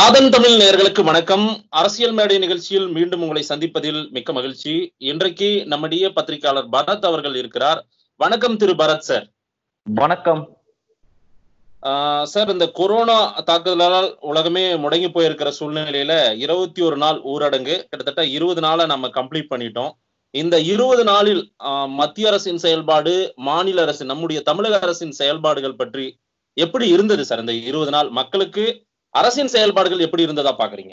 ஆதன் தமிழ் நேயர்களுக்கு வணக்கம். அரசியல் மேடை நிகழ்ச்சியில் மீண்டும் உங்களை சந்திப்பதில் மிக்க மகிழ்ச்சி. இன்றைக்கு நம்முடைய பத்திரிகையாளர் பரத் அவர்கள் இருக்கிறார். வணக்கம் திரு பரத் சார். வணக்கம். சார் இந்த கொரோனா தாக்குதலால் உலகமே முடங்கி போயிருக்கிற சூழ்நிலையில இருபத்தி ஒரு நாள் ஊரடங்கு. கிட்டத்தட்ட இருபது நாளை நம்ம கம்ப்ளீட் பண்ணிட்டோம். இந்த இருபது நாளில் மத்திய அரசின் செயல்பாடு மாநில அரசு நம்முடைய தமிழக அரசின் செயல்பாடுகள் பற்றி எப்படி இருந்தது சார் இந்த இருபது நாள் மக்களுக்கு? அரசின் செயல்பாடுகள் எப்படி இருந்ததா பாக்குறீங்க?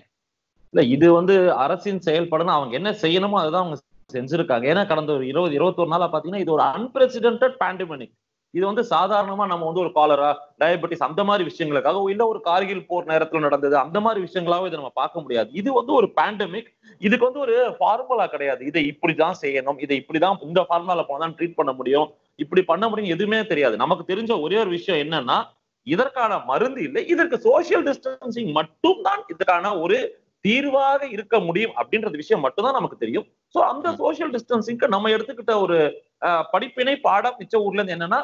இல்ல இது வந்து அரசின் செயல்பாடுன்னு அவங்க என்ன செய்யணுமோ அதுதான் அவங்க செஞ்சிருக்காங்க. ஏன்னா கடந்த ஒரு இருபது இருபத்தொரு நாளா பாத்தீங்கன்னா இது ஒரு அன்பிரசிடென்டட் பேண்டமிக் இது வந்து சாதாரணமா நம்ம வந்து ஒரு காலரா டயபெட்டிஸ் அந்த மாதிரி விஷயங்களுக்காக இல்ல ஒரு கார்கில் போர் நேரத்துல நடந்தது அந்த மாதிரி விஷயங்களாவும் இதை நம்ம பார்க்க முடியாது. இது வந்து ஒரு பேண்டமிக் இதுக்கு வந்து ஒரு ஃபார்முலா கிடையாது. இதை இப்படிதான் செய்யணும் இதை இப்படிதான் இந்த ஃபார்முலால போனா ட்ரீட் பண்ண முடியும். இப்படி பண்ண முடியும் எதுவுமே தெரியாது. நமக்கு தெரிஞ்ச ஒரே ஒரு விஷயம் என்னன்னா இதற்கான மருந்து இல்லை. இதற்கு சோசியல் டிஸ்டன்சிங் மட்டும் தான் இதற்கான ஒரு தீர்வாக இருக்க முடியும் அப்படின்றது விஷயம் மட்டும்தான் நமக்கு தெரியும். சோ அந்த சோசியல் டிஸ்டன்சிங்க்கு நம்ம எடுத்துக்கிட்ட ஒரு படிப்பினை பாடம் மிச்ச ஊர்ல இருந்து என்னன்னா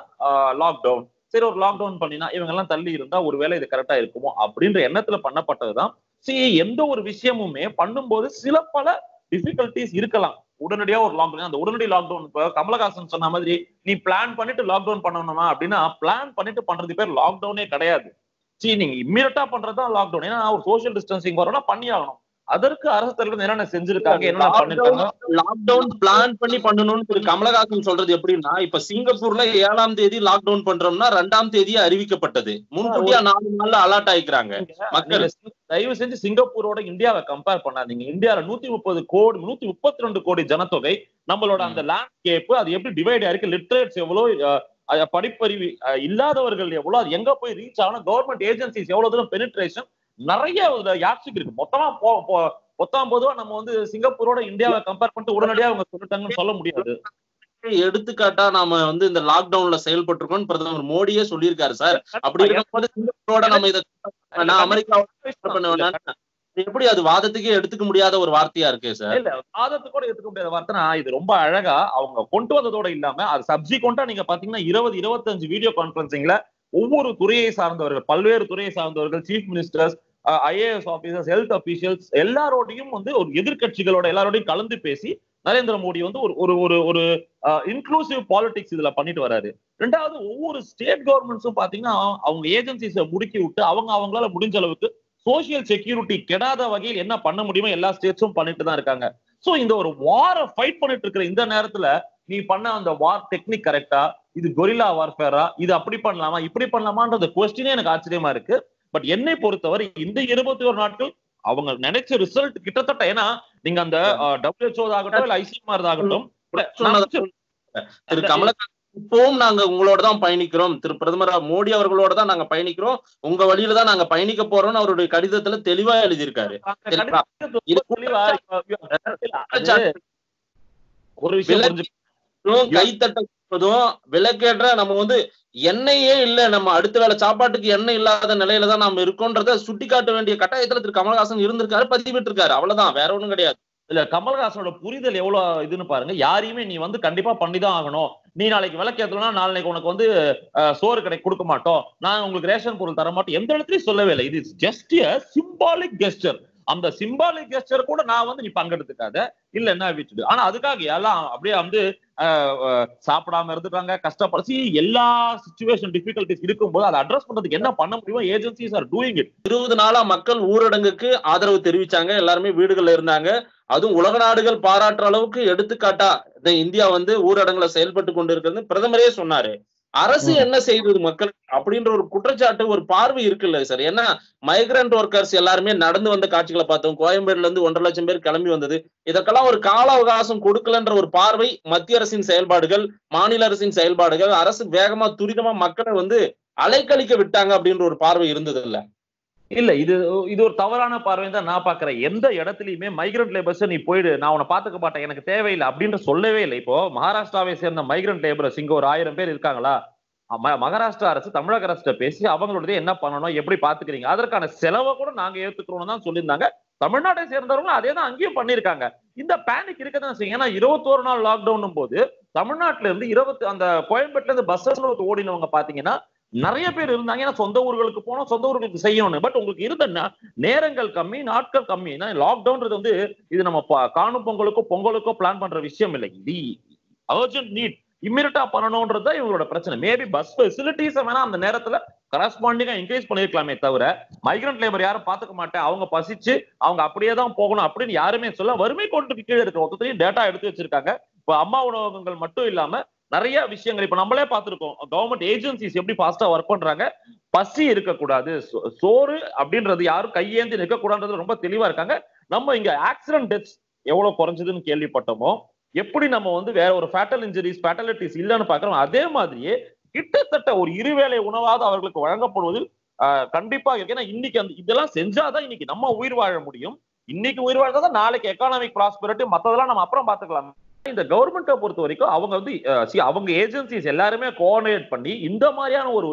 லாக்டவுன் சரி ஒரு லாக்டவுன் பண்ணினா இவங்க எல்லாம் தள்ளி இருந்தா ஒருவேளை இது கரெக்டா இருக்குமோ அப்படின்ற எண்ணத்துல பண்ணப்பட்டதுதான். சரி எந்த ஒரு விஷயமுமே பண்ணும்போது சில பல டிஃபிகல்டிஸ் இருக்கலாம். உடனடியா ஒரு லாக்டவுன் அந்த உடனடி லாக்டவுன் இப்போ கமலஹாசன் சொன்ன மாதிரி நீ பிளான் பண்ணிட்டு லாக்டவுன் பண்ணணுமா அப்படின்னா பிளான் பண்ணிட்டு பண்றது பேர் லாக்டவுனே கிடையாது. சரி நீங்க இம்மீடியட்டா பண்றதுதான் லாக்டவுன் ஏன்னா ஒரு சோசியல் டிஸ்டன்சிங் வரணும்னா பண்ணி ஆகணும் அதற்கு அரசு தரப்பு என்னென்ன செஞ்சிருக்காங்க? என்னென்ன பண்ணிருக்காங்க? லாக்டவுன் பிளான் பண்ணி பண்ணணும்னு திரு கமலஹாசன் சொல்றது எப்படின்னா இப்ப சிங்கப்பூர்ல ஏழாம் தேதி லாக்டவுன் பண்றோம்னா ரெண்டாம் தேதியே அறிவிக்கப்பட்டது. முன்கூட்டியா நாலு நாள்ல அலர்ட் ஆயிக்கிறாங்க மக்கள். தயவு செஞ்சு சிங்கப்பூரோட இந்தியாவை கம்பேர் பண்ணாதீங்க. இந்தியால நூத்தி முப்பது கோடி நூத்தி முப்பத்தி ரெண்டு கோடி ஜனத்தொகை. நம்மளோட அந்த லேண்ட்ஸ்கேப் அது எப்படி டிவைட் ஆயிருக்கு? லிட்ரேட்ஸ் எவ்வளவு படிப்பறிவு இல்லாதவர்கள் எவ்வளவு அது எங்க போய் ரீச் ஆகணும் கவர்மெண்ட் ஏஜென்சிஸ் எவ்வளவு தூரம் பெனிட்ரேஷன் நிறைய யாட்சிக்கு இருக்கு. மொத்தமா போ பொத்தாம் பொதுவா நம்ம வந்து சிங்கப்பூரோட இந்தியாவை கம்பேர் பண்ணிட்டு உடனடியா அவங்க சொல்லிட்டாங்கன்னு சொல்ல முடியாது. எடுத்துக்காட்டா நாம வந்து இந்த லாக்டவுன்ல செயல்பட்டிருக்கோம் பிரதமர் மோடியே சொல்லியிருக்காரு சார். அப்படி இருக்கும்போது சிங்கப்பூரோட நம்ம இதை அமெரிக்காவோட எப்படி அது வாதத்துக்கே எடுத்துக்க முடியாத ஒரு வார்த்தையா இருக்கு சார். இல்ல வாதத்துக்கு கூட எடுத்துக்க முடியாத வார்த்தைனா இது ரொம்ப அழகா அவங்க கொண்டு வந்ததோட இல்லாம அது சப்ஜிக்வெண்டா நீங்க பாத்தீங்கன்னா இருபது இருபத்தஞ்சு வீடியோ கான்பரன்சிங்ல ஒவ்வொரு துறையை சார்ந்தவர்கள் பல்வேறு துறையை சார்ந்தவர்கள் chief ministers IAS officers health officials எல்லாரோடையும் வந்து ஒரு எதிர்க்கட்சிகளோட எல்லாரோடையும் கலந்து பேசி நரேந்திர மோடி வந்து ஒரு ஒரு ஒரு ஒரு இன்க்ளூசிவ் பாலிடிக்ஸ் இதுல பண்ணிட்டு வராரு. ரெண்டாவது ஒவ்வொரு ஸ்டேட் கவர்மெண்ட்ஸும் பாத்தீங்கன்னா அவங்க ஏஜென்சிஸை முடுக்கி விட்டு அவங்க அவங்களால முடிஞ்ச அளவுக்கு சோசியல் செக்யூரிட்டி கெடாத வகையில் என்ன பண்ண முடியுமோ எல்லா ஸ்டேட்ஸும் பண்ணிட்டு தான் இருக்காங்க. சோ இந்த ஒரு வார ஃபைட் பண்ணிட்டு இருக்கிற இந்த நேரத்துல நீ பண்ண அந்த வார் டெக்னிக் கரெக்டா இது கொரில்லா வார்ஃபேரா இது அப்படி பண்ணலாமா? இப்படி பண்ணலாமான்றது கொஸ்டினே எனக்கு ஆச்சரியமா இருக்கு. பட் என்னை பொறுத்தவரை இந்த இருபத்தி ஒரு நாட்கள் அவங்க நினைச்ச ரிசல்ட் கிட்டத்தட்ட ஏன்னா நீங்க அந்த டபிள்யூஹெச்ஓ ஆகட்டும் இல்ல ஐசிஎம்ஆர் ஆகட்டும் திரு இப்பவும் நாங்க உங்களோட தான் பயணிக்கிறோம். திரு பிரதமர் மோடி அவர்களோட தான் நாங்க பயணிக்கிறோம். உங்க வழியில தான் நாங்க பயணிக்க போறோம்னு அவருடைய கடிதத்துல தெளிவா எழுதியிருக்காரு. ஒரு விஷயம் புரிஞ்சு கைத்தட்டதும் விளக்கேற்ற நம்ம வந்து எண்ணெயே இல்ல. நம்ம அடுத்த வேளை சாப்பாட்டுக்கு எண்ணெய் இல்லாத நிலையில தான் நாம இருக்கோன்றத சுட்டி காட்ட வேண்டிய கட்டாயத்துல திரு கமலஹாசன் இருந்திருக்காரு பதிவிட்டு இருக்காரு அவ்வளவுதான். வேற ஒண்ணும் கிடையாது. இல்ல கமல்ஹாசனோட புரிதல் எவ்வளவு இதுன்னு பாருங்க. யாரையுமே நீ வந்து கண்டிப்பா பண்ணிதான் ஆகணும். நீ நாளைக்கு விளக்கேத்தலனா நாளைக்கு உனக்கு வந்து சோறு கடை கொடுக்க மாட்டோம். நான் உங்களுக்கு ரேஷன் பொருள் தர மாட்டோம் எந்த இடத்துலயும் சொல்லவே இல்லை. இது ஜஸ்ட் சிம்பாலிக் கெஸ்டர் அந்த சிம்பாலிக் கெஸ்டர் கூட நான் வந்து நீ பங்கெடுத்துக்காத. இல்ல என்ன விட்டுடு ஆனா அதுக்காக எல்லாம் அப்படியே வந்து சாப்பிடாம இருந்துட்டாங்க கஷ்டப்படுத்தி எல்லா சுச்சுவேஷன் டிஃபிகல்டிஸ் இருக்கும்போது அதை அட்ரஸ் பண்றதுக்கு என்ன பண்ண முடியுமோ ஏஜென்சிஸ் ஆர் டூயிங் இட் இருபது நாளா மக்கள் ஊரடங்குக்கு ஆதரவு தெரிவிச்சாங்க. எல்லாருமே வீடுகள்ல இருந்தாங்க. அதுவும் உலக நாடுகள் பாராட்டுற அளவுக்கு எடுத்துக்காட்டா இந்த இந்தியா வந்து ஊரடங்குல செயல்பட்டு கொண்டு இருக்கிறது பிரதமரே சொன்னாரு அரசு. என்ன செய்தது மக்கள்? அப்படின்ற ஒரு குற்றச்சாட்டு ஒரு பார்வை இருக்குல்ல சார். ஏன்னா மைக்ரண்ட் ஒர்க்கர்ஸ் எல்லாருமே நடந்து வந்த காட்சிகளை பார்த்தோம். கோயம்பேடுல இருந்து ஒன்றரை லட்சம் பேர் கிளம்பி வந்தது. இதற்கெல்லாம் ஒரு கால அவகாசம் கொடுக்கலன்ற ஒரு பார்வை மத்திய அரசின் செயல்பாடுகள் மாநில அரசின் செயல்பாடுகள் அரசு வேகமா துரிதமா மக்களை வந்து அலைக்கழிக்க விட்டாங்க அப்படின்ற ஒரு பார்வை இருந்தது இல்ல இல்ல இது இது ஒரு தவறான பார்வை தான் நான் பாக்குறேன் எந்த இடத்துலயுமே மைக்ரண்ட் லேபர்ஸ் நீ போயிடு நான் உன்னை பாத்துக்க மாட்டேன் எனக்கு தேவையில்லை அப்படின்ற சொல்லவே இல்லை. இப்போ மகாராஷ்டிராவை சேர்ந்த மைக்ரண்ட் லேபர்ஸ் இங்க ஒரு ஆயிரம் பேர் இருக்காங்களா? ம- மகாராஷ்டிரா அரசு தமிழக அரசு பேசி அவங்களுடைய என்ன பண்ணணும் எப்படி பாத்துக்கிறீங்க அதற்கான செலவை கூட நாங்க ஏத்துக்கிறோம்னு தான் சொல்லியிருந்தாங்க. தமிழ்நாட்டை சேர்ந்தவங்க அதே தான் அங்கேயும் பண்ணிருக்காங்க இந்த பேனிக் இருக்க தான் செய்யும். ஏன்னா இருபத்தோரு நாள் லாக்டவுன் போது தமிழ்நாட்டுல இருந்து இருபத்தி அந்த கோயம்பேட்டுல இருந்து பஸ்ஸஸ்ல ஓடினவங்க பாத்தீங்கன்னா நிறைய பேர் இருந்தாங்க. ஏன்னா சொந்த ஊர்களுக்கு போனோம் சொந்த ஊர்களுக்கு செய்யணும் பட் உங்களுக்கு இருந்த நேரங்கள் கம்மி நாட்கள் கம்மி. லாக்டவுன்றது வந்து இது நம்ம காணும் பொங்கலுக்கோ பொங்கலுக்கோ பிளான் பண்ற விஷயம் இல்லை. இது அர்ஜென்ட் நீட் இம்மிடியா பண்ணணும்ன்றது தான் இவங்களோட பிரச்சனை. மேபி பஸ் ஃபெசிலிட்டிஸ் வேணா அந்த நேரத்துல கரஸ்பாண்டிங்கா இன்க்ரீஸ் பண்ணிருக்கலாமே தவிர மைக்ரண்ட் லேபர் யாரும் பாத்துக்க மாட்டேன். அவங்க பசிச்சு அவங்க அப்படியே தான் போகணும் அப்படின்னு யாருமே சொல்ல வறுமை கொண்டு கீழே இருக்கிற ஒருத்தரையும் டேட்டா எடுத்து வச்சிருக்காங்க. இப்ப அம்மா உணவகங்கள் மட்டும் இல்லாம நிறைய விஷயங்கள். இப்ப நம்மளே பார்த்திருக்கோம் கவர்மெண்ட் ஏஜென்சிஸ் எப்படி ஃபாஸ்டா ஒர்க் பண்றாங்க? பசி இருக்கக்கூடாது. சோறு அப்படின்றது யாரும் கையேந்தி நிற்கக்கூடாதுன்றது ரொம்ப தெளிவா இருக்காங்க. நம்ம இங்க ஆக்சிடென்ட் டெத்ஸ் எவ்வளவு குறைஞ்சதுன்னு கேள்விப்பட்டோமோ எப்படி நம்ம வந்து வேற ஒரு ஃபேட்டல் இன்ஜுரிஸ் ஃபேட்டலிட்டிஸ் இல்லைன்னு பாக்குறோம் அதே மாதிரியே கிட்டத்தட்ட ஒரு இருவேளை உணவாவது அவர்களுக்கு வழங்கப்படுவதில் ஆஹ், கண்டிப்பா இருக்கு. ஏன்னா இன்னைக்கு அந்த இதெல்லாம் செஞ்சாதான் இன்னைக்கு நம்ம உயிர் வாழ முடியும். இன்னைக்கு உயிர் வாழ்ந்தாதான் நாளைக்கு எக்கானாமிக் ப்ராஸ்பரிட்டி மத்ததெல்லாம் நம்ம அப்புறம் பாத்துக்கலாம் இந்த கவர்மெண்ட்டை பொறுத்த வரைக்கும் அவங்க வந்து அவங்க ஏஜென்சிஸ் எல்லாருமே கோஆர்டினேட் பண்ணி இந்த மாதிரியான ஒரு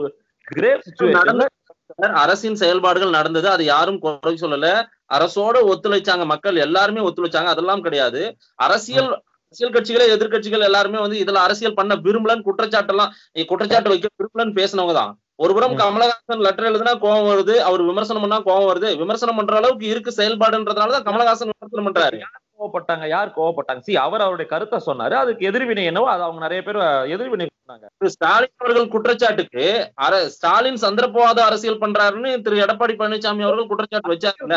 கிரேவ் சுச்சுவேஷன் அரசின் செயல்பாடுகள் நடந்தது அது யாரும் குறை சொல்லல. அரசோட ஒத்துழைச்சாங்க மக்கள் எல்லாருமே ஒத்துழைச்சாங்க அதெல்லாம் கிடையாது. அரசியல் அரசியல் கட்சிகளே எதிர்க்கட்சிகள் எல்லாருமே வந்து இதுல அரசியல் பண்ண விரும்பலன்னு குற்றச்சாட்டெல்லாம் குற்றச்சாட்டு வைக்க விரும்பலன்னு பேசினவங்க தான். ஒருபுறம். கமலஹாசன் லெட்டர் எழுதுனா கோவம் வருது அவர் விமர்சனம் பண்ணா கோவம் வருது. விமர்சனம் பண்ற அளவுக்கு இருக்கு செயல்பாடுன்றதுனாலதான் கமலஹாசன் விமர்சனம் பண்றாரு. கோவப்பட்டாங்க யார் கோவப்பட்டாங்க? சி அவர் அவருடைய கருத்தை சொன்னாரு. அதுக்கு எதிர்வினை என்னவோ அது அவங்க நிறைய பேர் எதிர்வினை சொன்னாங்க ஸ்டாலின் அவர்கள் குற்றச்சாட்டுக்கு அர- ஸ்டாலின் சந்தர்ப்பவாத அரசியல் பண்றாருன்னு திரு எடப்பாடி பழனிசாமி அவர்கள் குற்றச்சாட்டு அரசியல்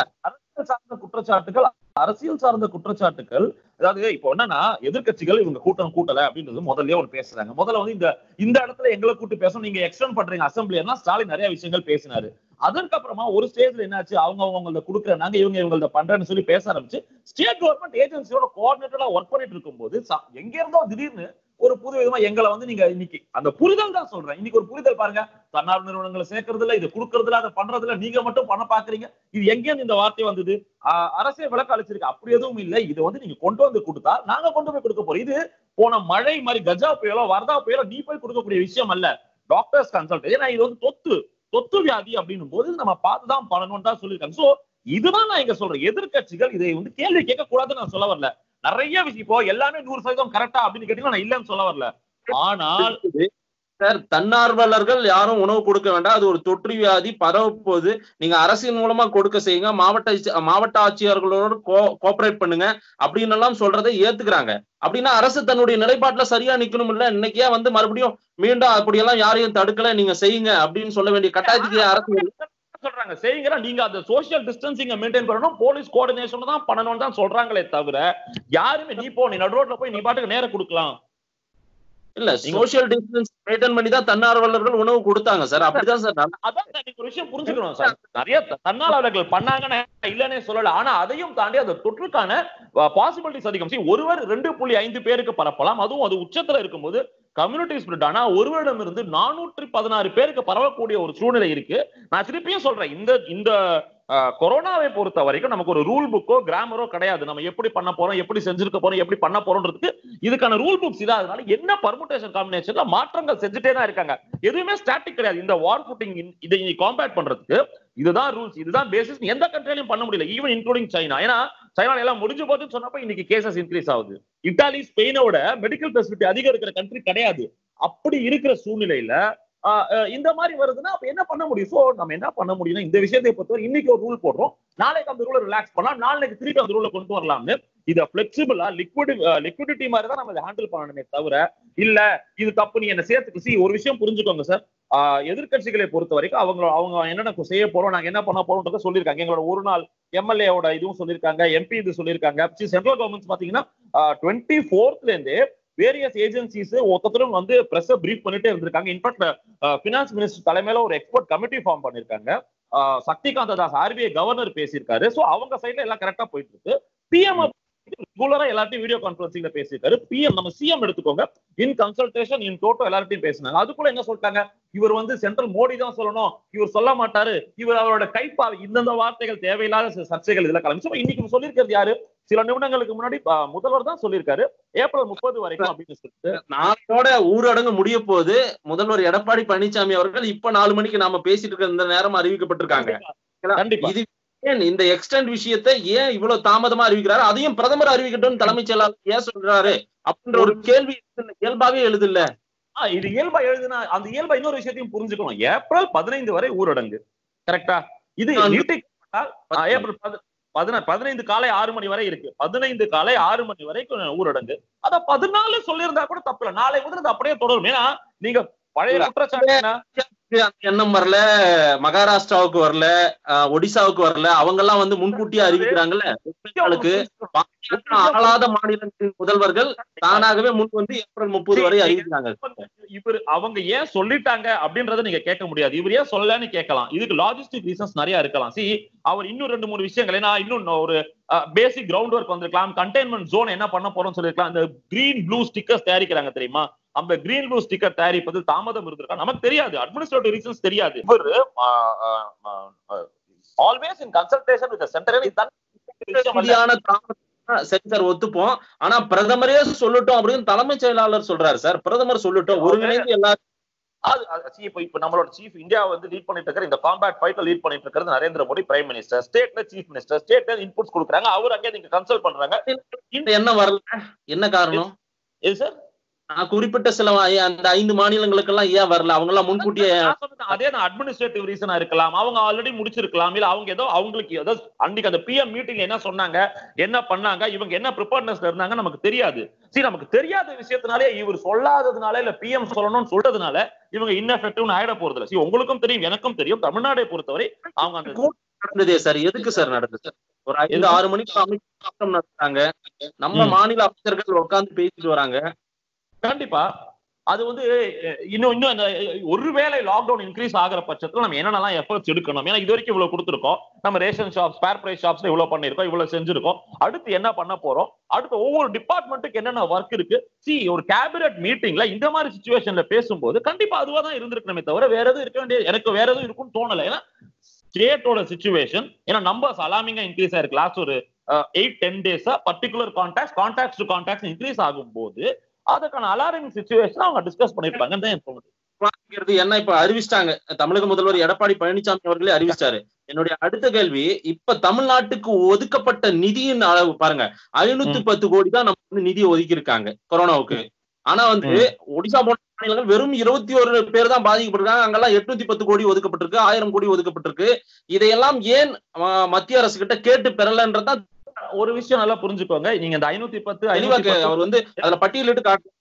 சார்ந்த குற்றச்சாட்டுகள் அரசியல் சார்ந்த குற்றச்சாட்டுகள் அதாவது இப்போ என்னன்னா எதிர்க்கட்சிகள் இவங்க கூட்டம் கூட்டல அப்படின்றது முதல்லயே ஒன்று பேசுறாங்க. முதல்ல வந்து இந்த இந்த இடத்துல எங்களை கூட்டு பேசணும் நீங்க எக்ஸ்டெண்ட் பண்றீங்க அசம்பிளியர்னா ஸ்டாலின் நிறைய விஷயங்கள் பேசினாரு. அதற்கப்புறமா ஒரு ஸ்டேஜ்ல என்னாச்சு அவங்க அவங்கள கொடுக்குற நாங்க இவங்க இவங்கள பண்றேன்னு சொல்லி பேச ஆரம்பிச்சு ஸ்டேட் கவர்மெண்ட் ஏஜென்சியோட கோஆர்டினேட்டரா ஒர்க் பண்ணிட்டு இருக்கும்போது எங்க இருந்தோ திடீர்னு ஒரு புது விதமா எங்களை வந்து நீங்க இன்னைக்கு அந்த புரிதல் தான் சொல்றேன். இன்னைக்கு ஒரு புரிதல் பாருங்க. தன்னார்வ நிறுவனங்களை சேர்க்கறதுல இது இல்ல அதை பண்றதுல நீங்க மட்டும் பண்ண பாக்குறீங்க இது எங்கேருந்து இந்த வார்த்தை வந்தது? அரசே விளக்க அளிச்சிருக்கு. அப்படி எதுவும் இல்ல. இது வந்து நீங்க கொண்டு வந்து கொடுத்தா நாங்க கொண்டு போய் கொடுக்க போறோம். இது போன மழை மாதிரி கஜா புயலோ வரதா புயலோ நீ போய் கொடுக்கக்கூடிய விஷயம் அல்ல. டாக்டர்ஸ் கன்சல்ட் ஏன்னா இது வந்து தொத்து தொத்து வியாதி அப்படின்னும் போது நம்ம பார்த்துதான் பண்ணணும்னு தான் சொல்லியிருக்காங்க. சோ இதுதான் நான் இங்க சொல்றேன். எதிர்கட்சிகள் இதை வந்து கேள்வி கேட்க கூடாதுன்னு நான் சொல்ல வரல. நிறைய விஷயம். இப்போ எல்லாமே நூறு சதவீதம் கரெக்டா அப்படின்னு கேட்டீங்கன்னா நான் இல்லைன்னு சொல்ல வரல. ஆனால் சார் தன்னார்வலர்கள் யாரும் உணவு கொடுக்க வேண்டாம். அது ஒரு தொற்று வியாதி பரவ போகுது நீங்க அரசின் மூலமா கொடுக்க செய்யுங்க. மாவட்ட மாவட்ட ஆட்சியர்களோட கோஆபரேட் பண்ணுங்க. அப்படின்னு எல்லாம் சொல்றதை ஏத்துக்கிறாங்க. அப்படின்னா அரசு தன்னுடைய நிலைப்பாட்டுல சரியா நிக்கணும் இல்ல இன்னைக்கே வந்து மறுபடியும் மீண்டும் அப்படியெல்லாம் யாரையும் தடுக்கல நீங்க செய்யுங்க அப்படின்னு சொல்ல வேண்டிய கட்டாயத்துக்கு அரசு சொல்றாங்க. செய்யுங்க நீங்க அந்த சோசியல் டிஸ்டன்சிங் மெயின்டைன் பண்ணணும். போலீஸ் கோஆர்டினேஷன் தான் பண்ணணும்னு தான் சொல்றாங்களே தவிர யாருமே நீ போ நீ நடு ரோட்ல போய் நீ பாட்டுக்கு நேரம் கொடுக்கலாம். இல்ல சோசியல் டிஸ்டன்ஸ் மெயின்டைன் பண்ணி தான் தன்னார்வலர்கள் உணவு கொடுத்தாங்க சார். அப்படிதான் சார். அதான் சார் நீங்க ஒரு விஷயம் புரிஞ்சுக்கணும் சார். நிறைய தன்னார்வலர்கள் பண்ணாங்கன்னு இல்லனே சொல்லல. ஆனா அதையும் தாண்டி அந்த தொற்றுக்கான பாசிபிலிட்டிஸ் அதிகம். ஒருவர் ரெண்டு புள்ளி ஐந்து பேருக்கு பரப்பலாம். அதுவும் அது உச்சத்துல இருக்கும்போது கம்யூனிட்டி ஸ்பிரிட் ஆனா ஒருவரிடம் இருந்து நானூற்றி பதினாறு பேருக்கு பரவக்கூடிய ஒரு சூழ்நிலை இருக்கு. நான் திருப்பியும் சொல்றேன். இந்த இந்த கொரோனாவை பொறுத்த வரைக்கும் நமக்கு ஒரு ரூல் புக்கோ கிராமரோ கிடையாது. நம்ம எப்படி பண்ண போறோம் எப்படி செஞ்சிருக்க போறோம் எப்படி பண்ண போறோம்ன்றதுக்கு இதுக்கான ரூல் புக்ஸ் இல்லாதனால என்ன பர்முட்டேஷன் காம்பினேஷன்ல மாற்றங்கள் செஞ்சுட்டே தான் இருக்காங்க. எதுவுமே ஸ்டாட்டிக் கிடையாது. இந்த வார் ஃபுட்டிங் இதை நீ காம்பேட் பண்றதுக்கு இதுதான் ரூல்ஸ் இதுதான் பேசிஸ் எந்த கண்ட்ரிலையும் பண்ண முடியல ஈவன் இன்க்ளூடிங் சைனா ஏன்னா சைனா எல்லாம் முடிஞ்சு போச்சுன்னு சொன்னப்ப இன்னைக்கு கேசஸ் இன்க்ரீஸ் ஆகுது. இட்டாலி ஸ்பெயினோட மெடிக்கல் ஃபெசிலிட்டி அதிகம் இருக்கிற கண்ட்ரி கிடையாது. அப்படி இருக்கிற சூழ்நிலையில இந்த மாதிரி வருதுன்னா அப்ப என்ன பண்ண முடியும்? சோ நம்ம என்ன பண்ண முடியும்னா இந்த விஷயத்தை பொறுத்தவரை இன்னைக்கு ஒரு ரூல் போடுறோம். நாளைக்கு அந்த ரூலை ரிலாக்ஸ் பண்ணலாம். நாளைக்கு திருப்பி அந்த ரூலை கொண்டு வரலாம்னு. இதை பிளெக்சிபிளா லிக்விட் லிக்விடிட்டி மாதிரி தான் நம்ம இதை ஹேண்டில் பண்ணணுமே தவிர இல்ல இது தப்பு நீ என்ன சேர்த்துக்கு. சி ஒரு விஷயம் புரிஞ்சுக்கோங்க சார் எதிர்க்கட்சிகளை பொறுத்த வரைக்கும் அவங்க அவங்க என்னென்ன செய்ய போறோம் நாங்க என்ன பண்ண போறோம்ன்றத சொல்லியிருக்காங்க. எங்களோட ஒரு நாள் எம்எல்ஏவோட இதுவும் சொல்லியிருக்காங்க எம்பி இது சொல்லியிருக்காங்க. சென்ட்ரல் கவர்மெண்ட் பாத்தீங்கன்னா டுவெண்ட்டி ஃபோர்த்ல இருந்து வேரியஸ் ஏஜென்சிஸ் ஒருத்தரும் வந்து பிரஸ் பிரீஃப் பண்ணிட்டே இருந்திருக்காங்க. இன்ஃபேக்ட் பினான்ஸ் மினிஸ்டர் தலைமையில ஒரு எக்ஸ்பர்ட் கமிட்டி ஃபார்ம் பண்ணிருக்காங்க. சக்திகாந்த தாஸ் ஆர்பிஐ கவர்னர் பேசியிருக்காரு. சோ அவங்க சைடுல எல்லாம் கரெக்டா போயிட்டு இருக்கு பிஎம் ரெகுலரா எல்லார்ட்டையும் வீடியோ கான்பரன்சிங்ல பேசியிருக்காரு. பிஎம் நம்ம சிஎம் எடுத்துக்கோங்க. இன் கன்சல்டேஷன் இன் டோட்டோ எல்லார்ட்டையும் பேசினாங்க. அதுக்குள்ள என்ன சொல்லிட்டாங்க? இவர் வந்து சென்ட்ரல் மோடி தான் சொல்லணும். இவர் சொல்ல மாட்டாரு. இவர் அவரோட கைப்பாவை இந்தந்த வார்த்தைகள் தேவையில்லாத சர்ச்சைகள் இதுல கலந்து. So, இன்னைக்கு சொல்லியிருக்கிறது யாரு? சில நிமிடங்களுக்கு முன்னாடி முதல்வர் தான் சொல்லியிருக்காரு. ஏப்ரல் முப்பது வரைக்கும் அப்படின்னு சொல்லிட்டு. நாளையோட ஊரடங்கு முடிய போது முதல்வர் எடப்பாடி பழனிசாமி அவர்கள் இப்ப நாலு மணிக்கு நாம பேசிட்டு இருக்க இந்த நேரம் அறிவிக்கப்பட்டிருக்காங்க. இது ஏன் இந்த எக்ஸ்டெண்ட் விஷயத்தை ஏன் இவ்வளவு தாமதமா அறிவிக்கிறாரு? அதையும் பிரதமர் அறிவிக்கட்டும் தலைமைச் செயலாளர் ஏன் சொல்றாரு? அப்படின்ற ஒரு கேள்வி இயல்பாவே எழுதில்ல. ஆ, இது இயல்பா எழுதுனா அந்த இயல்பா இன்னொரு விஷயத்தையும் புரிஞ்சுக்கணும். ஏப்ரல் பதினைந்து வரை ஊரடங்கு. கரெக்டா? இது நீட்டிக்கப்பட்டால் ஏப்ரல் பதினா- பதினைந்து காலை ஆறு மணி வரை இருக்கு. பதினைந்து காலை ஆறு மணி வரைக்கும் ஊரடங்கு. அத பதினாலு சொல்லியிருந்தா கூட தப்பு இல்ல. நாளை முதல் அது அப்படியே தொடரும். ஏன்னா நீங்க பழைய. குற்றச்சாட்டு எண்ணம் வரல. மகாராஷ்டிராவுக்கு வரல. ஒடிசாவுக்கு வரல. அவங்க எல்லாம் வந்து முன்கூட்டியே அறிவிக்கிறாங்கல்ல. ஆளாத மாநிலங்களின் முதல்வர்கள் தானாகவே முன் வந்து ஏப்ரல் முப்பது வரை அறிவிக்கிறாங்க. இவர் அவங்க ஏன் சொல்லிட்டாங்க அப்படின்றத நீங்க கேட்க முடியாது. இவர் ஏன் சொல்லலன்னு கேட்கலாம். இதுக்கு லாஜிஸ்டிக் ரீசன்ஸ் நிறைய இருக்கலாம். சி அவர் இன்னும் ரெண்டு மூணு விஷயங்கள் ஏன்னா இன்னும் ஒரு பேசிக் கிரவுண்ட் ஒர்க் வந்திருக்கலாம். கண்டெய்ன்மெண்ட் ஜோன் என்ன பண்ண போறோம்னு சொல்லிருக்கலாம் இந்த கிரீன் ப்ளூ ஸ்டிக்கர்ஸ் தயாரிக்கிறாங்க தெரியுமா? அந்த கிரீன் ப்ளூ ஸ்டிக்கர் தயாரிப்பதில் தாமதம் இருந்திருக்கா? நமக்கு தெரியாது. அட்மினிஸ்ட்ரேட்டிவ் ரீசன்ஸ் தெரியாது. இவர் always in consultation with centre சரி சார் ஒத்துப்போம். ஆனா பிரதமரே சொல்லட்டும் அப்படின்னு தலைமைச் செயலாளர் சொல்றாரு சார். பிரதமர் சொல்லட்டும் ஒருங்கிணைந்து எல்லாரும் இப்ப இப்ப நம்மளோட சீஃப் இந்தியா வந்து லீட் பண்ணிட்டு இருக்கிற இந்த காம்பேட் ஃபைட்ல லீட் பண்ணிட்டு இருக்கிறது நரேந்திர மோடி பிரைம் மினிஸ்டர் ஸ்டேட்ல சீஃப் மினிஸ்டர் ஸ்டேட்ல இன்புட்ஸ் கொடுக்குறாங்க. அவர் அங்கே நீங்க கன்சல்ட் பண்றாங்க. என்ன வரல? என்ன காரணம்? இது சார்? குறிப்பிட்ட சில அந்த ஐந்து மாநிலங்களுக்கெல்லாம் ஏன் வரல? அவங்க எல்லாம் முன்கூட்டியே அதே நான் அட்மினிஸ்ட்ரேட்டிவ் ரீசனா இருக்கலாம். அவங்க ஆல்ரெடி முடிச்சிருக்கலாம். இல்ல அவங்க ஏதோ அவங்களுக்கு ஏதோ அன்னைக்கு அந்த பிஎம் மீட்டிங்ல என்ன சொன்னாங்க? என்ன பண்ணாங்க? இவங்க என்ன ப்ரிப்பேர்னஸ்ல இருந்தாங்க நமக்கு தெரியாது. சரி நமக்கு தெரியாத விஷயத்தினாலே இவர் சொல்லாததுனால இல்ல பிஎம் சொல்லணும்னு சொல்றதுனால இவங்க இன்னெஃபெக்டிவ்னு ஆயிட போறது இல்ல See, உங்களுக்கும் தெரியும் எனக்கும் தெரியும். தமிழ்நாடை பொறுத்தவரை அவங்க அந்த நடந்ததே சார். எதுக்கு சார் நடந்தது சார்? ஒரு ஐந்து? ஆறு மணிக்கு அமைச்சர் நடத்துறாங்க. நம்ம. மாநில அமைச்சர்கள் உட்கார்ந்து பேசிட்டு வராங்க. கண்டிப்பா. அது வந்து இன்னும் இன்னும் அந்த ஒருவேளை லாக்டவுன் இன்க்ரீஸ் ஆகிற பட்சத்துல நம்ம என்னென்னலாம் எஃபர்ட்ஸ் எடுக்கணும்? ஏன்னா இது வரைக்கும் இவ்வளவு கொடுத்துருக்கோம். நம்ம ரேஷன் ஷாப் ஸ்பேர் பிரைஸ் ஷாப்ஸ்ல இவ்வளவு பண்ணிருக்கோம் இவ்வளவு செஞ்சிருக்கோம். அடுத்து என்ன பண்ண போறோம்? அடுத்து ஒவ்வொரு டிபார்ட்மெண்ட்டுக்கு என்னென்ன ஒர்க் இருக்கு? சி ஒரு கேபினட் மீட்டிங்ல இந்த மாதிரி சுச்சுவேஷன்ல பேசும்போது கண்டிப்பா அதுவா தான் இருந்திருக்கணுமே தவிர வேற எதுவும் இருக்க வேண்டிய எனக்கு வேற எதுவும் இருக்கும்னு தோணல. ஏன்னா ஸ்டேட்டோட சுச்சுவேஷன் ஏன்னா நம்பர்ஸ் அலாமிங்கா இன்க்ரீஸ் ஆயிருக்கு. லாஸ்ட் ஒரு eight ten டேஸா particular contact contact to contact increase ஆகும் போது அதுக்கான அலாரிங் சுச்சுவேஷன் அவங்க டிஸ்கஸ் பண்ணிருப்பாங்கன்னு தான் தோணுது. என்ன இப்ப அறிவிச்சிட்டாங்க. தமிழக முதல்வர் எடப்பாடி பழனிசாமி அவர்களே அறிவிச்சாரு என்னுடைய அடுத்த கேள்வி இப்ப தமிழ்நாட்டுக்கு ஒதுக்கப்பட்ட நிதியின் அளவு பாருங்க. ஐநூத்தி பத்து கோடி தான் நம்ம வந்து நிதி ஒதுக்கி இருக்காங்க கொரோனாவுக்கு. ஆனா வந்து ஒடிசா போன்ற மாநிலங்கள் வெறும் இருபத்தி ஒரு பேர் தான் பாதிக்கப்பட்டிருக்காங்க. அங்கெல்லாம் எட்நூத்தி பத்து கோடி ஒதுக்கப்பட்டிருக்கு ஆயிரம் கோடி ஒதுக்கப்பட்டிருக்கு. இதையெல்லாம் ஏன் மத்திய அரசு கிட்ட கேட்டு பெறலன்றதான் ஒரு விஷயம் நல்லா புரிஞ்சுக்கோங்க. நீங்க இந்த ஐநூத்தி பத்து அவர் வந்து அதுல பட்டியலிட்டு காட்டு.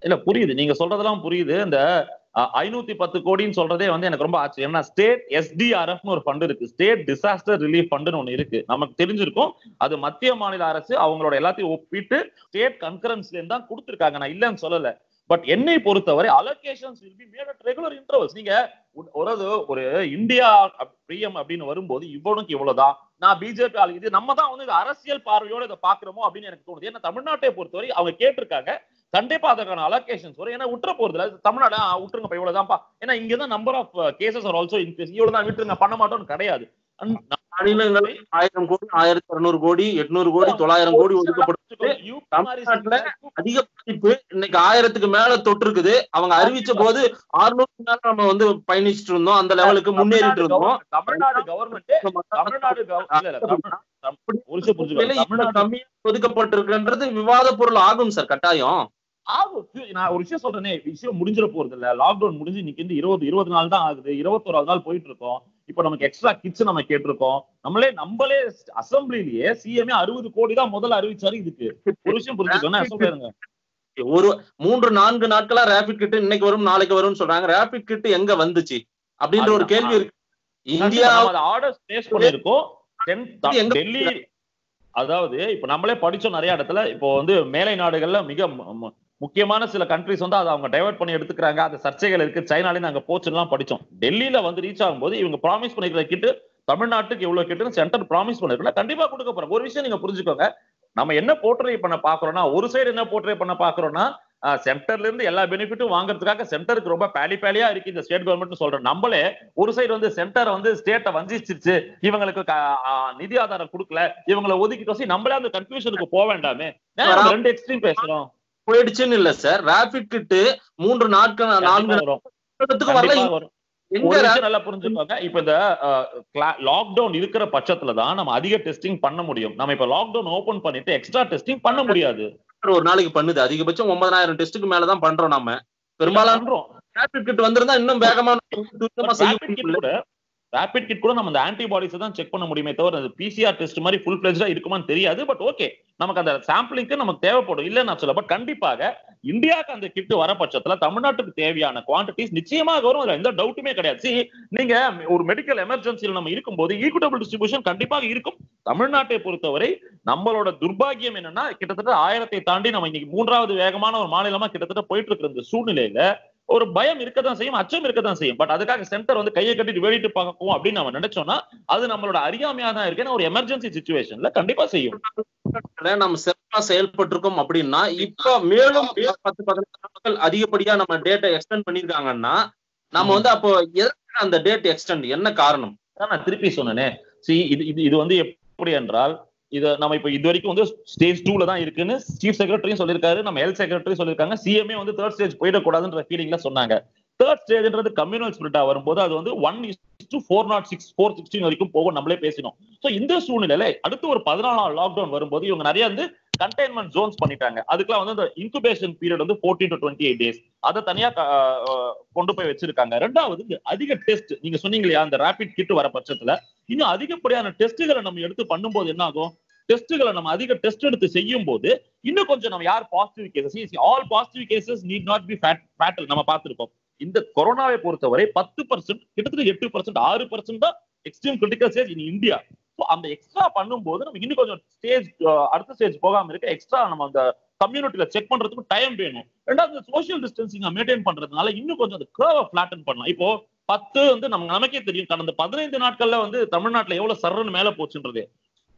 இல்ல புரியுது. நீங்க சொல்றதெல்லாம் புரியுது. இந்த ஐநூத்தி பத்து கோடின்னு சொல்றதே வந்து எனக்கு ரொம்ப ஆச்சரியம் ஏன்னா ஸ்டேட் எஸ்டிஆர்எஃப்னு ஒரு ஃபண்ட் இருக்கு. ஸ்டேட் டிசாஸ்டர் ரிலீஃப் ஃபண்டுன்னு ஒண்ணு இருக்கு. நமக்கு தெரிஞ்சிருக்கும். அது மத்திய மாநில அரசு அவங்களோட எல்லாத்தையும் ஒப்பிட்டு ஸ்டேட் கன்கரன்ஸ்ல இருந்து தான் கொடுத்துருக்காங்க. நான் இல்லைன்னு சொல்லல. பட் என்னை பொறுத்தவரை allocations will be made at regular intervals நீங்க ஒரு- ஒரு ஒரு இந்தியா பிரியம் அப்படின்னு வரும்போது இவ்வளவுக்கு இவ்வளவுதான். நான் பிஜேபி ஆளு இது நம்ம தான் வந்து அரசியல் பார்வையோட இதை பாக்குறோமோ அப்படின்னு எனக்கு தோணுது. ஏன்னா தமிழ்நாட்டை பொறுத்தவரை அவங்க கேட்டிருக்காங்க. கண்டிப்பா அதற்கான அலோகேஷன்ஸ் வரும். ஏன்னா விட்டுற போறது இல்ல தமிழ்நாடு? ஆ, விட்டுருங்க இவ்வளவுதான்ப்பா. ஏன்னா இங்கதான் number of cases are also increase இவ்வளவுதான் விட்டுருங்க. பண்ண மாட்டோம்னு கிடையாது. மாநிலங்கள் ஆயிரம் கோடி ஆயிரத்தி அறுநூறு கோடி எட்நூறு கோடி தொள்ளாயிரம் கோடி ஒதுக்கப்பட்டு தமிழ்நாட்டுல அதிக பாதிப்பு இன்னைக்கு ஆயிரத்துக்கு மேல தொற்று இருக்குது அவங்க அறிவிச்ச போது அறுநூறு மேல நம்ம வந்து பயணிச்சுட்டு இருந்தோம். அந்த லெவலுக்கு முன்னேறிட்டு இருந்தோம். தமிழ்நாடு கவர்மெண்ட் ஒதுக்கப்பட்டிருக்குன்றது விவாத பொருள் ஆகும் சார் கட்டாயம். நான் ஒரு விஷயம் சொல்றேனே விஷயம் முடிஞ்சிட போறது இல்ல லாக்டவுன் முடிஞ்சு இன்னைக்கு வந்து இருபது இருபது நாள் தான் ஆகுது. இருபத்தோராவது நாள் போயிட்டு இருக்கோம் இப்ப நமக்கு எக்ஸ்ட்ரா கிட்ஸ் நம்ம கேட்டிருக்கோம். நம்மளே நம்மளே அசம்பிளிலேயே சிஎம்ஏ அறுபது கோடி தான் முதல்ல அறிவிச்சாரு இதுக்கு. ஒரு விஷயம் புரிஞ்சுக்கோங்க. நான் சொல்றேங்க ஒரு மூன்று நான்கு நாட்களா ரேபிட் கிட் இன்னைக்கு வரும் நாளைக்கு வரும்னு சொல்றாங்க. ரேபிட் கிட் எங்க வந்துச்சு? அப்படின்ற ஒரு கேள்வி இருக்கு. இந்தியா ஆர்டர் பிளேஸ் பண்ணிருக்கோம் டெல்லி அதாவது இப்ப நம்மளே படிச்சோம் நிறைய இடத்துல. இப்போ வந்து மேலை நாடுகள்ல மிக முக்கியமான சில கண்ட்ரிஸ் வந்து அதை அவங்க டைவர்ட் பண்ணி எடுத்துக்கிறாங்க. அது சர்ச்சைகள் இருக்கு. சைனாலே நாங்க போச்சுலாம் படிச்சோம். டெல்லியில வந்து ரீச் ஆகும்போது இவங்க ப்ராமிஸ் பண்ணிக்கிற கிட்டு தமிழ்நாட்டுக்கு இவ்வளவு கிட்டுன்னு சென்டர் ப்ராமிஸ் பண்ணிருக்கல. கண்டிப்பா கொடுக்க போறாங்க ஒரு விஷயம் நீங்க புரிஞ்சுக்கோங்க. நம்ம என்ன போர்ட்ரே பண்ண பாக்குறோம்னா ஒரு சைடு என்ன போர்ட்ரே பண்ண பாக்குறோம்னா சென்டர்ல இருந்து எல்லா பெனிஃபிட்டும் வாங்குறதுக்காக சென்டருக்கு ரொம்ப பேலி பேலியா இருக்கு. இந்த ஸ்டேட் கவர்மெண்ட் சொல்றோம் நம்மளே ஒரு சைடு வந்து சென்டர் வந்து ஸ்டேட்டை வஞ்சிச்சிருச்சு. இவங்களுக்கு நிதி ஆதாரம் கொடுக்கல. இவங்களை ஒதுக்கிட்டு வச்சு நம்மளே அந்த கன்ஃபியூஷனுக்கு போக வேண்டாமே. ரெண்டு எக்ஸ்ட்ரீம் பேசுறோம்? போயிடுச்சுன்னு இல்ல சார். ரேபிட் கிட் மூன்று நாட்கள் நான்கு. நாட்களுக்கு வரல. நல்லா புரிஞ்சுக்கோங்க. இப்ப இந்த லாக்டவுன் இருக்கிற பட்சத்துல தான் நம்ம அதிக டெஸ்டிங் பண்ண முடியும். நம்ம இப்ப லாக்டவுன் ஓபன் பண்ணிட்டு எக்ஸ்ட்ரா டெஸ்டிங் பண்ண முடியாது. ஒரு நாளைக்கு பண்ணுது. அதிகபட்சம் ஒன்பதாயிரம் டெஸ்ட்டுக்கு மேலதான் பண்றோம் நம்ம பெரும்பாலான பண்றோம். ரேபிட் கிட் வந்திருந்தா இன்னும் வேகமா துரிதமா செய்ய ரேபிட் கிட் கூட நம்ம அந்த ஆன்டிபாடிஸை தான் செக் பண்ண முடியுமே தவிர அது பிசிஆர் டெஸ்ட் மாதிரி ஃபுல் பிளேஜா இருக்குமான்னு தெரியாது. பட் ஓகே நமக்கு அந்த சாம்பிளிங்க்கு நமக்கு தேவைப்படும். இல்லை நான் சொல்ல பட் கண்டிப்பாக இந்தியாவுக்கு அந்த கிட் வர பட்சத்துல தமிழ்நாட்டுக்கு தேவையான குவான்டிட்டிஸ் நிச்சயமாக வரும். அதுல எந்த டவுட்டுமே கிடையாது. நீங்க ஒரு மெடிக்கல் எமர்ஜென்சியில் நம்ம இருக்கும்போது ஈக்குவட்டபிள் டிஸ்ட்ரிபியூஷன் கண்டிப்பாக இருக்கும். தமிழ்நாட்டை பொறுத்தவரை நம்மளோட துர்பாகியம் என்னன்னா கிட்டத்தட்ட ஆயிரத்தை தாண்டி நம்ம இன்னைக்கு மூன்றாவது வேகமான ஒரு மாநிலமா கிட்டத்தட்ட போயிட்டு இருக்கிற இந்த சூழ்நிலையில ஒரு பயம் இருக்கத்தான் செய்யும் அச்சம் இருக்கத்தான் செய்யும். பட் அதுக்காக சென்டர் வந்து கையை கட்டிட்டு வேடிட்டு பார்க்கும் அப்படின்னு நம்ம நினைச்சோம்னா அது நம்மளோட அறியாமையா தான் இருக்கு. ஒரு எமர்ஜென்சி சுச்சுவேஷன்ல கண்டிப்பா செய்யும். நம்ம சிறப்பா செயல்பட்டிருக்கோம் அப்படின்னா இப்ப மேலும் பத்து பதினஞ்சு நாட்கள் அதிகப்படியா நம்ம டேட்டை எக்ஸ்டெண்ட் பண்ணிருக்காங்கன்னா நம்ம வந்து அப்போ அந்த டேட் எக்ஸ்டெண்ட் என்ன காரணம்? நான் திருப்பி சொன்னேனே. சி இது இது வந்து எப்படி என்றால் இதை நம்ம இப்போ இது வரைக்கும் வந்து ஸ்டேஜ் டூல தான் இருக்குன்னு சீஃப் செக்ரட்டரியும் சொல்லியிருக்காரு நம்ம ஹெல்த் செக்ரட்டரி சொல்லியிருக்காங்க. சிஎம்ஏ வந்து தேர்ட் ஸ்டேஜ் போயிடக்கூடாதுன்ற ஃபீலிங்ல சொன்னாங்க. தேர்ட் ஸ்டேஜ்ன்றது கம்யூனல் ஸ்பிரிட்டா வரும்போது அது வந்து one is to four not six four sixteen வரைக்கும் போகும் நம்மளே பேசினோம். ஸோ இந்த சூழ்நிலையில அடுத்து ஒரு பதினாலு நாள் லாக்டவுன் வரும்போது இவங்க நிறைய வந்து கண்டெய்ன்மெண்ட் ஜோன்ஸ் பண்ணிட்டாங்க. அதுக்கெல்லாம் வந்து இந்த இன்குபேஷன் பீரியட் வந்து fourteen to twenty eight days அதை தனியா கொண்டு போய் வச்சிருக்காங்க. ரெண்டாவது அதிக டெஸ்ட் நீங்க சொன்னீங்க இல்லையா அந்த ரேபிட் கிட் வர பட்சத்துல இன்னும் அதிகப்படியான டெஸ்ட்டுகளை நம்ம எடுத்து பண்ணும்போது என்ன ஆகும்? டெஸ்ட்டுகளை நம்ம அதிக டெஸ்ட் எடுத்து செய்யும் போது இன்னும் கொஞ்சம் நம்ம யார் positive cases all positive cases need not be fatal நம்ம பார்த்துருப்போம் இந்த கொரோனாவை பொறுத்தவரை பத்து பர்சன்ட் கிட்டத்தட்ட எட்டு பர்சன்ட் ஆறு பர்சன்ட் தான் extreme critical stage in India so அந்த எக்ஸ்ட்ரா பண்ணும்போது நம்ம இன்னும் கொஞ்சம் ஸ்டேஜ் அடுத்த ஸ்டேஜ் போகாம இருக்க எக்ஸ்ட்ரா நம்ம அந்த கம்யூனிட்டியில செக் பண்றதுக்கு டைம் வேணும். ரெண்டாவது சோஷியல் டிஸ்டன்சிங் மெயின்டைன் பண்றதுனால இன்னும் கொஞ்சம் அந்த கர்வை ஃபிளாட்டன் பண்ணலாம். இப்போ பத்து வந்து நம்ம நமக்கே தெரியும். கடந்த பதினைந்து நாட்கள்ல வந்து தமிழ்நாட்டுல எவ்வளவு சரன் மேல போச்சுன்றது.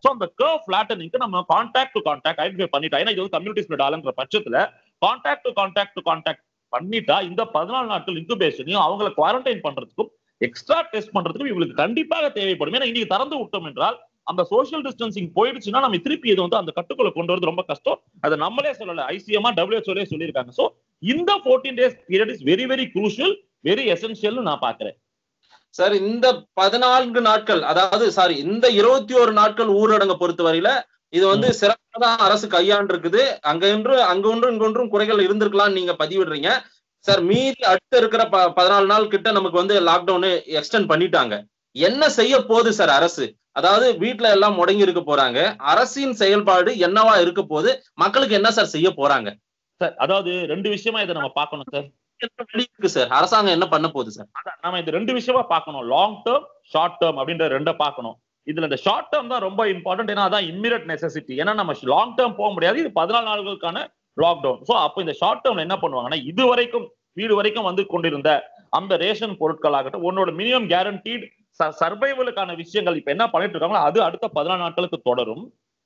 சோ அந்த கர்வ் ஃபிளாட்டனிங்க்கு நம்ம கான்டாக்ட் டு கான்டாக்ட் ஐடென்டிஃபை பண்ணிட்டோம் ஏன்னா இது வந்து கம்யூனிட்டி ஸ்ப்ரெட் பட்சத்துல contact to contact to contact பண்ணிட்டா இந்த பதினாலு நாட்கள் இன்குபேஷனையும் அவங்கள குவாரண்டைன் பண்றதுக்கும் எக்ஸ்ட்ரா டெஸ்ட் பண்றதுக்கும் இவங்களுக்கு கண்டிப்பாக தேவைப்படும். ஏன்னா இன்னைக்கு திறந்து விட்டோம் என்றால் அந்த சோஷியல் டிஸ்டன்சிங் போயிடுச்சுன்னா நம்ம திருப்பி இது வந்து அந்த கட்டுக்குள்ள கொண்டு வரது ரொம்ப கஷ்டம். அதை நம்மளே சொல்லல. ஐசிஎம்ஆ டபிள்யூஹெச்ஓலே சொல்லியிருக்காங்க. சோ இந்த fourteen days period is very very crucial very essential நான் பாக்குறேன் சார் இந்த பதினான்கு நாட்கள் அதாவது சாரி இந்த இருபத்தி ஒரு நாட்கள் ஊரடங்க பொறுத்தவரையில இது வந்து சிறப்பாக தான் அரசு கையாண்டு இருக்குது அங்க ஒன்று அங்க ஒன்றும் இங்க ஒன்றும் குறைகள் இருந்திருக்கலாம் நீங்க பதிவிடுறீங்க. சார் மீதி அடுத்து இருக்கிற ப- பதினாலு நாள் கிட்ட நமக்கு வந்து லாக்டவுன் எக்ஸ்டெண்ட் பண்ணிட்டாங்க. என்ன செய்ய போகுது சார் அரசு? அதாவது வீட்ல எல்லாம் முடங்கி இருக்க போறாங்க. அரசின் செயல்பாடு என்னவா இருக்க போகுது? மக்களுக்கு என்ன சார் செய்ய போறாங்க? சார் அதாவது ரெண்டு விஷயமா இதை நம்ம பார்க்கணும் சார். இருக்கு சார் அரசாங்கம் என்ன பண்ண போகுது சார் நம்ம இந்த ரெண்டு விஷயமா பார்க்கணும். லாங் டேர்ம் ஷார்ட் டேர்ம் அப்படின்ற ரெண்டை பார்க்கணும். இதுல இந்த ஷார்ட் டேர்ம் தான் ரொம்ப இம்பார்ட்டன்ட் ஏன்னா அதான் இம்மிடியட் நெசசிட்டி ஏன்னா நம்ம லாங் டேர்ம் போக முடியாது. இது பதினாலு நாட்களுக்கான லாக்டவுன் ஸோ அப்போ இந்த ஷார்ட் டேர்ம்ல என்ன பண்ணுவாங்கன்னா இது வரைக்கும் வீடு வரைக்கும் வந்து கொண்டிருந்த அந்த ரேஷன் பொருட்கள் ஆகட்டும் உன்னோட மினிமம் கேரண்டீடு சர்வைவலுக்கான விஷயங்கள் இப்ப என்ன பண்ணிட்டு இருக்காங்களோ அது அடுத்த பதினாலு நாட்களுக்கு தொடரும்.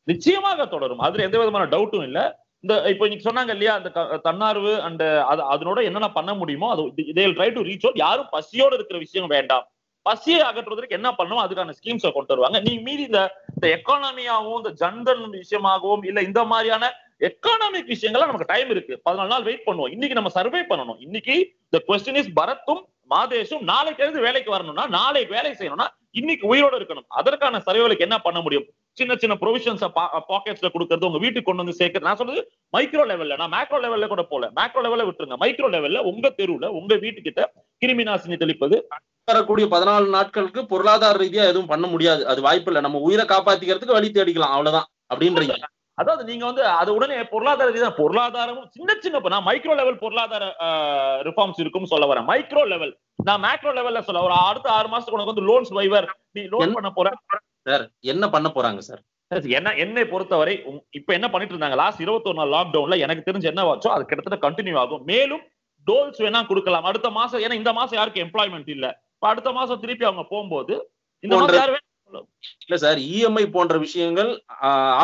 நிச்சயமாக தொடரும். அதுல எந்த விதமான டவுட்டும் இல்ல. இந்த இப்போ இன்னைக்கு சொன்னாங்க இல்லையா அந்த தன்னார்வு அண்ட் அது அதனோட என்னென்ன பண்ண முடியுமோ அது இதே ட்ரை டு ரீச் அவுட் யாரும் பசியோட இருக்கிற விஷயம் வேண்டாம். பசியை அகற்றுவதற்கு என்ன பண்ணணும்? அதுக்கான ஸ்கீம்ஸை கொண்டு வருவாங்க. நீங்க மீறி இந்த இந்த எக்கானமியாகவும் இந்த ஜன்தன் விஷயமாகவும் இல்ல இந்த மாதிரியான எக்கானமிக் விஷயங்கள்லாம் நமக்கு டைம் இருக்கு. பதினாலு நாள் வெயிட் பண்ணுவோம். இன்னைக்கு நம்ம சர்வே பண்ணணும். இன்னைக்கு இந்த கொஸ்டின் இஸ் பரத்தும் மாதேஷும் நாளைக்கு இருந்து வேலைக்கு வரணும்னா நாளைக்கு வேலை செய்யணும்னா இன்னைக்கு உயிரோட இருக்கணும். அதற்கான சர்வேலுக்கு என்ன பண்ண முடியும்? சின்ன சின்ன ப்ரொவிஷன்ஸ் பாக்கெட்ஸ்ல கொடுக்கறது உங்க வீட்டுக்கு கொண்டு வந்து சேர்க்கறது நான் சொல்றது மைக்ரோ லெவல்ல நான் மேக்ரோ லெவல்ல கூட போல. மேக்ரோ லெவல்ல விட்டுருங்க. மைக்ரோ லெவல்ல உங்க தெருவுல உங்க வீட்டுக்கிட்ட கிருமி நாசினி தெளிப்பது. வரக்கூடிய பதினாலு நாட்களுக்கு பொருளாதார ரீதியா எதுவும் பண்ண முடியாது. அது வாய்ப்பு இல்லை. நம்ம உயிரை காப்பாத்திக்கிறதுக்கு வழி தேடிக்கலாம். அவ்வளவுதான். அப்படின்றீங்க. அதாவது நீங்க வந்து அது உடனே பொருளாதார ரீதியா பொருளாதாரமும் சின்ன சின்ன நான் மைக்ரோ லெவல் பொருளாதார ரிஃபார்ம்ஸ் இருக்கும்னு சொல்ல வரேன். மைக்ரோ லெவல் நான் மேக்ரோ லெவல்ல சொல்ல ஒரு அடுத்த ஆறு மாசத்துக்கு உனக்கு வந்து லோன்ஸ் வைவர் நீ லோன் பண்ண போற? சார் என்ன பண்ண போறாங்க சார்? என்ன என்னை பொறுத்தவரை இப்ப என்ன பண்ணிட்டு இருந்தாங்க? லாஸ்ட் இருபத்தொரு நாள் லாக்டவுன்ல எனக்கு தெரிஞ்சு என்ன வாச்சோ அது கிட்டத்தட்ட கண்டினியூ ஆகும். மேலும் டோல்ஸ் வேணா கொடுக்கலாம். அடுத்த மாசம் ஏன்னா இந்த மாசம் யாருக்கு எம்ப்ளாய்மெண்ட் இல்ல. அடுத்த மாசம் திருப்பி அவங்க போகும்போது இந்த மாசம் யாரு இல்ல சார் இஎம்ஐ போன்ற விஷயங்கள்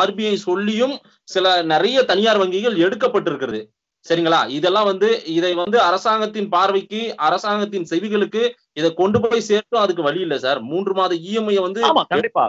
ஆர்பிஐ சொல்லியும் சில நிறைய தனியார் வங்கிகள் எடுக்கப்பட்டிருக்கிறது. சரிங்களா? இதெல்லாம் வந்து இதை வந்து அரசாங்கத்தின் பார்வைக்கு அரசாங்கத்தின் செவிகளுக்கு இதை கொண்டு போய் சேர்த்தும் அதுக்கு வழி இல்ல சார். மூன்று மாத இஎம்ஐ வந்து கண்டிப்பா.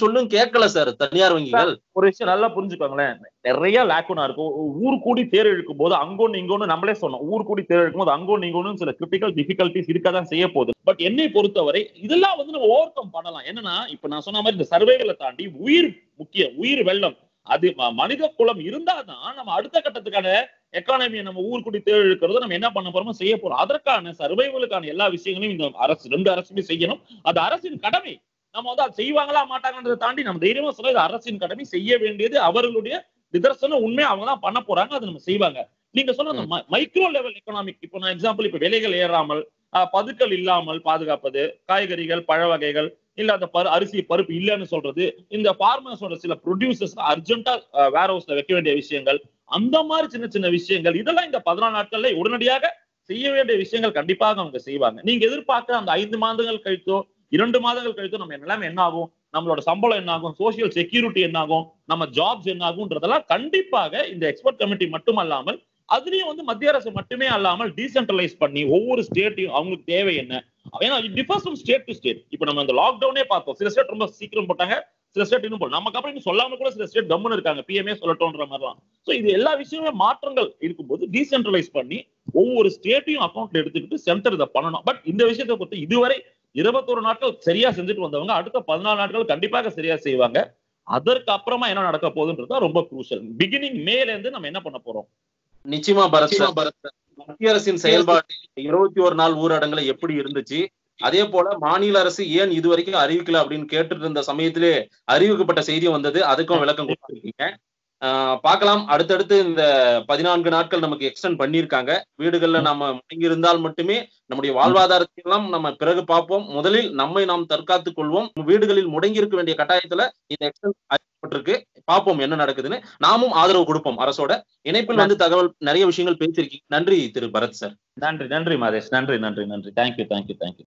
சொல்லும் கேட்கல சார் தனியார் வங்கிகள். ஒரு விஷயம் நல்லா புரிஞ்சுக்கோங்களேன். நிறைய லேக்குனா இருக்கும் ஊர் கூடி தேர் இழுக்கும் போது அங்கொன்னு இங்கொன்னு நம்மளே சொன்னோம். ஊர் கூடி தேர் இழுக்கும் போது அங்கொன்னு இங்கோன்னு சில கிரிட்டிக்கல் டிஃபிகல்டிஸ் இருக்கதான் செய்ய போகுது. பட் என்னை பொறுத்தவரை இதெல்லாம் வந்து நம்ம ஓவர் கம் பண்ணலாம். என்னன்னா இப்ப நான் சொன்ன மாதிரி இந்த சர்வேகளை தாண்டி உயிர் முக்கியம் உயிர் வெள்ளம். அது மனித குலம் இருந்தாதான் நம்ம அடுத்த கட்டத்துக்கான எக்கானமியை நம்ம ஊருக்குடி தேர்தெடுக்கிறத நம்ம என்ன பண்ண போறோமோ செய்ய போறோம். அதற்கான சர்வைவலுக்கான எல்லா விஷயங்களையும் இந்த அரசு ரெண்டு அரசுமே செய்யணும். அது அரசின் கடமை. நம்ம வந்து அது செய்வாங்களா மாட்டாங்கன்றதை தாண்டி நம்ம தைரியமா சொல்ல அரசின் கடமை செய்ய வேண்டியது அவர்களுடைய நிதர்சன உண்மை அவங்க தான் பண்ண போறாங்க அதை நம்ம செய்வாங்க. நீங்க சொன்ன மைக்ரோ லெவல் எக்கனாமிக் இப்போ நான் எக்ஸாம்பிள் இப்ப விலைகள் ஏறாமல் ஆஹ், பதுக்கல் இல்லாமல் பாதுகாப்பது காய்கறிகள் பழ வகைகள் இல்ல அந்த பரு அரிசி பருப்பு இல்லைன்னு சொல்றது இந்த ஃபார்மர்ஸோட சில ப்ரொடியூசர்ஸ் அர்ஜென்ட்டா வேர் ஹவுஸ்ல வைக்க வேண்டிய விஷயங்கள் அந்த மாதிரி சின்ன சின்ன விஷயங்கள் இதெல்லாம் இந்த பதினாலு நாட்கள்ல உடனடியாக செய்ய வேண்டிய விஷயங்கள் கண்டிப்பாக அவங்க செய்வாங்க. நீங்க எதிர்பார்க்க அந்த ஐந்து மாதங்கள் கழித்தோ இரண்டு மாதங்கள் கழித்து நம்ம நிலைமை என்ன ஆகும் நம்மளோட சம்பளம் என்ன ஆகும் சோசியல் செக்யூரிட்டி என்ன ஆகும் நம்ம ஜாப்ஸ் என்ன ஆகும்ன்றதெல்லாம் கண்டிப்பாக இந்த எக்ஸ்பர்ட் கமிட்டி மட்டுமல்லாமல் அதுலயும் வந்து மத்திய அரசு மட்டுமே அல்லாமல் டீசென்ட்ரலைஸ் பண்ணி ஒவ்வொரு ஸ்டேட்டையும் அவங்களுக்கு தேவை என்ன? ஏன்னா differs from state to state இப்போ நம்ம இந்த லாக்டவுனே பார்த்தோம். சில ஸ்டேட் ரொம்ப சீக்கிரம் போட்டாங்க சில ஸ்டேட் இன்னும் போல நமக்கு அப்புறம் சொல்லாம கூட சில ஸ்டேட் கம்முன்னு இருக்காங்க. பிஎம்ஏ சொல்லட்டோன்ற மாதிரிலாம் ஸோ இது எல்லா விஷயமே மாற்றங்கள் இருக்கும்போது டீசென்ட்ரலைஸ் பண்ணி ஒவ்வொரு ஸ்டேட்டையும் அக்கௌண்ட்ல எடுத்துக்கிட்டு சென்டர் இதை பண்ணணும். பட் இந்த விஷயத்தை பொறுத்து இதுவரை இருபத்தொரு நாட்கள் சரியா செஞ்சுட்டு வந்தவங்க அடுத்த பதினாலு நாட்கள் கண்டிப்பாக சரியா செய்வாங்க. அதற்கு அப்புறமா என்ன நடக்க போகுதுன்றது தான் ரொம்ப குரூஷியல் பிகினிங் மேல இருந்து நம்ம என்ன பண்ண போறோம்? நிச்சயமா பரத் சார். மத்திய அரசின் செயல்பாட்டில் இருபத்தி ஒரு நாள் ஊரடங்குல எப்படி இருந்துச்சு? அதே போல மாநில அரசு ஏன் இது வரைக்கும் அறிவிக்கல அப்படின்னு கேட்டுட்டு இருந்த சமயத்திலே அறிவிக்கப்பட்ட செய்தி வந்தது. அதுக்கும் விளக்கம் கொடுத்துருக்கீங்க. பார்க்கலாம். அடுத்தடுத்து இந்த பதினான்கு நாட்கள் நமக்கு எக்ஸ்டெண்ட் பண்ணியிருக்காங்க. வீடுகள்ல நம்ம முடங்கி இருந்தால் மட்டுமே நம்முடைய வாழ்வாதாரத்தை எல்லாம் நம்ம பிறகு பார்ப்போம். முதலில் நம்மை நாம் தற்காத்துக் கொள்வோம். வீடுகளில் முடங்கி இருக்க வேண்டிய கட்டாயத்துல இந்த எக்ஸ்டெண்ட் அறிவிக்கப்பட்டிருக்கு. பார்ப்போம் என்ன நடக்குதுன்னு. நாமும் ஆதரவு கொடுப்போம் அரசோட. இணைப்பில் வந்து தகவல் நிறைய விஷயங்கள் பேசியிருக்கீங்க. நன்றி திரு பரத் சார். நன்றி நன்றி மாதேஷ் நன்றி நன்றி நன்றி. Thank you thank you thank you